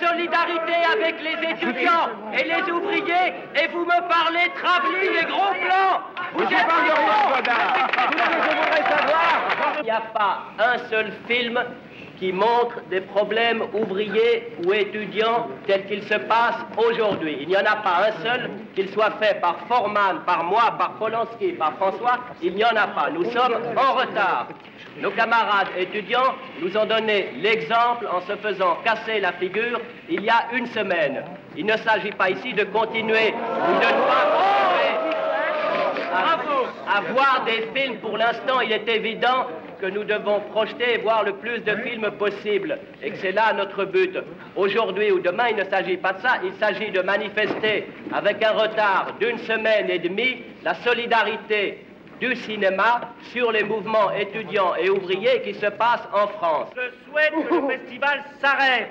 solidarité avec les étudiants et les ouvriers et vous me parlez travelling et gros plans. Vous êtes je voudrais savoir. Il n'y a pas un seul film qui montre des problèmes ouvriers ou étudiants tels qu'ils se passent aujourd'hui. Il n'y en a pas un seul, qu'il soit fait par Forman, par moi, par Polanski, par François, il n'y en a pas. Nous sommes en retard. Nos camarades étudiants nous ont donné l'exemple en se faisant casser la figure il y a une semaine. Il ne s'agit pas ici de continuer ou de ne pas continuer à, voir des films. Pour l'instant, il est évident que nous devons projeter et voir le plus de films possible et que c'est là notre but. Aujourd'hui ou demain, il ne s'agit pas de ça, il s'agit de manifester avec un retard d'une semaine et demie la solidarité du cinéma sur les mouvements étudiants et ouvriers qui se passent en France. Je souhaite que le festival s'arrête.